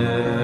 Amen.